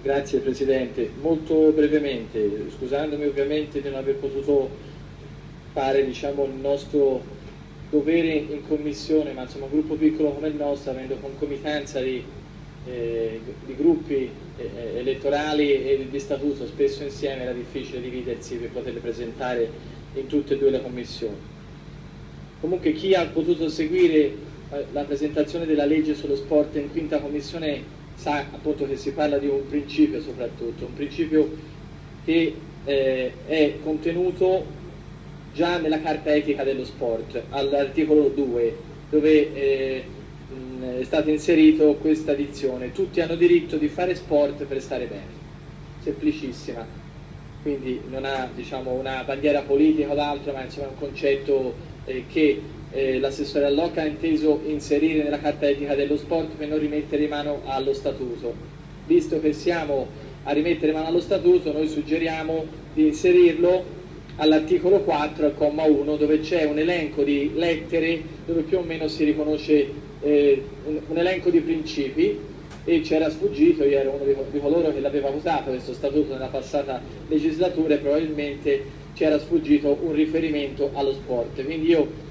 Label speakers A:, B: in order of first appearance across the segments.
A: Grazie Presidente, molto brevemente, scusandomi ovviamente di non aver potuto fare diciamo, il nostro dovere in commissione, ma insomma un gruppo piccolo come il nostro, avendo concomitanza di, eh, di gruppi eh, elettorali e di statuto spesso insieme era difficile dividersi per poterle presentare in tutte e due le commissioni. Comunque chi ha potuto seguire eh, la presentazione della legge sullo sport in quinta commissione sa appunto che si parla di un principio soprattutto, un principio che eh, è contenuto già nella carta etica dello sport, all'articolo 2, dove eh, mh, è stata inserita questa dizione, tutti hanno diritto di fare sport per stare bene, semplicissima, quindi non ha diciamo, una bandiera politica o altro, ma insomma, è un concetto eh, che eh, l'assessore Allocca ha inteso inserire nella carta etica dello sport per non rimettere mano allo statuto. Visto che siamo a rimettere mano allo statuto, noi suggeriamo di inserirlo all'articolo 4, al comma 1, dove c'è un elenco di lettere dove più o meno si riconosce eh, un, un, elenco di principi e ci era sfuggito, io ero uno di, di coloro che l'aveva votato questo statuto nella passata legislatura e probabilmente ci era sfuggito un riferimento allo sport. Quindi io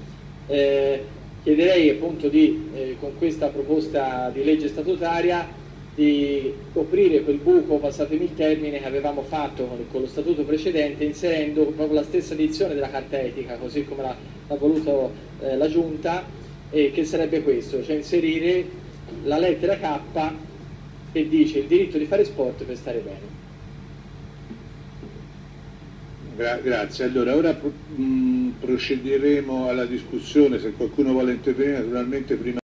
A: eh, chiederei appunto di, eh, con questa proposta di legge statutaria di coprire quel buco, passatemi il termine, che avevamo fatto con, con, lo statuto precedente inserendo proprio la stessa edizione della carta etica, così come l'ha voluto eh, la Giunta, che sarebbe questo, cioè inserire la lettera K che dice il diritto di fare sport per stare bene.
B: Gra grazie, allora ora mh, procederemo alla discussione, se qualcuno vuole intervenire naturalmente prima